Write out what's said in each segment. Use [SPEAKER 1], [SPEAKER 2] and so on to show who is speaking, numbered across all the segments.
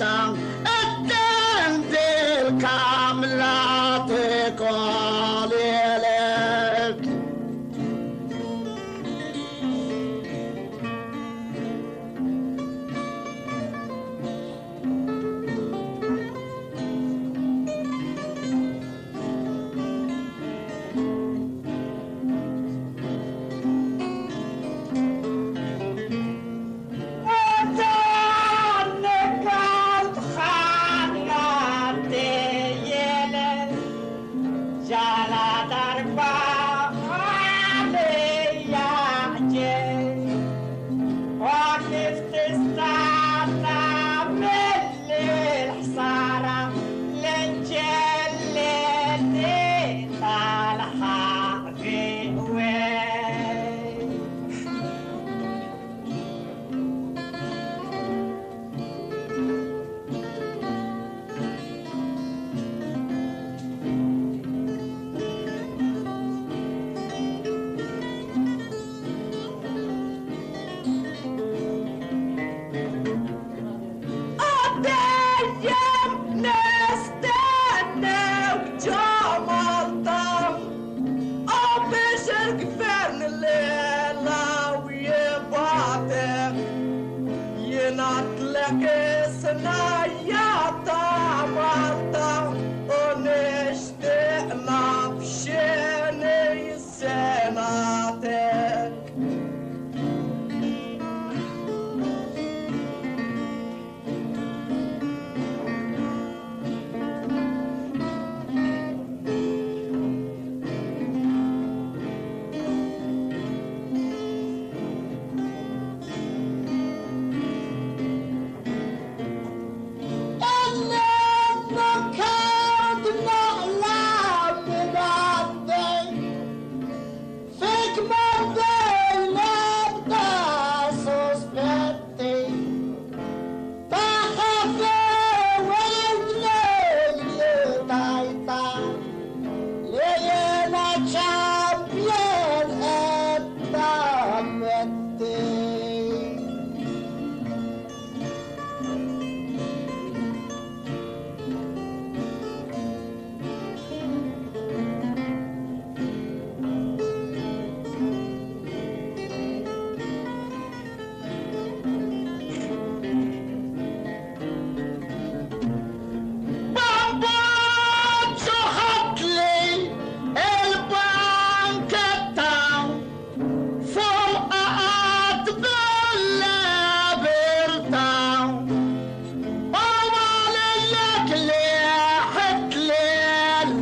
[SPEAKER 1] song.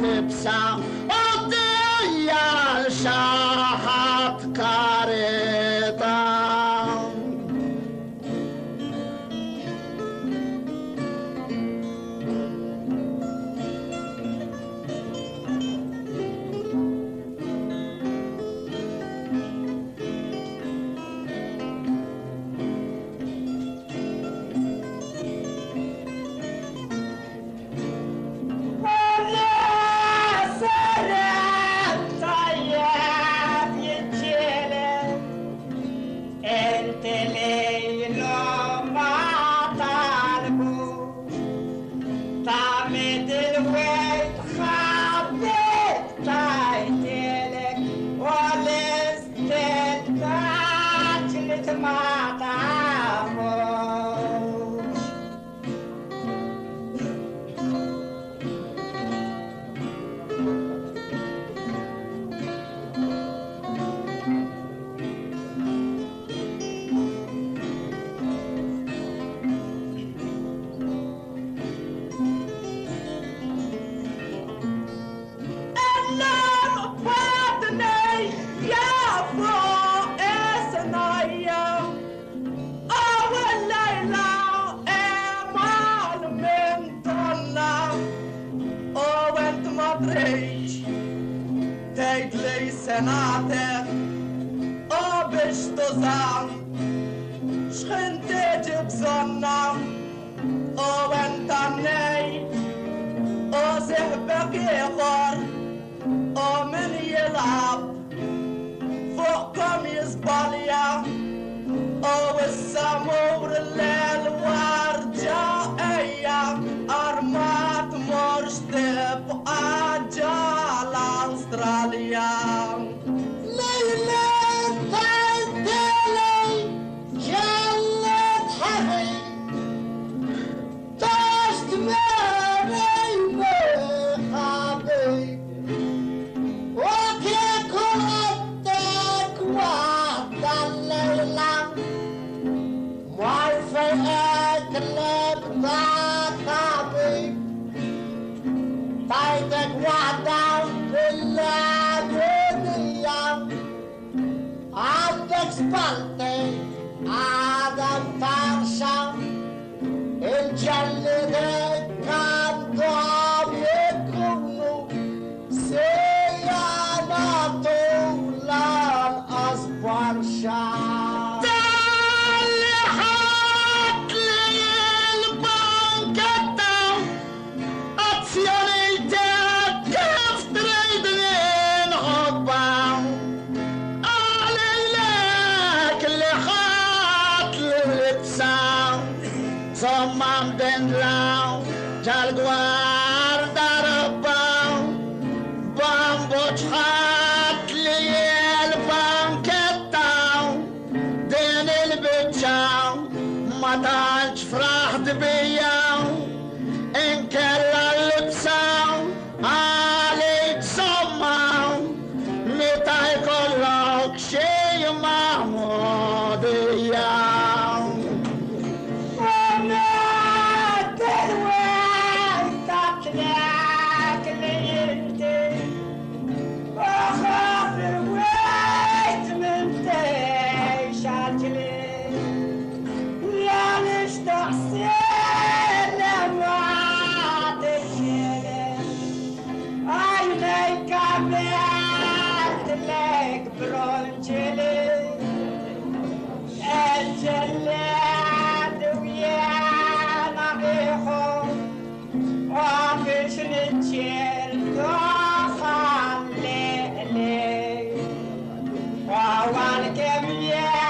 [SPEAKER 2] lepsa, o mata. Xħinti ġibżonna o entannej o seħbek ieħor o min jilab fuqkom jizbalja o issa mur l-el warġa
[SPEAKER 1] Italia. halde adam
[SPEAKER 3] tavşan Öncelli de mantendrá, ya guardará Yeah.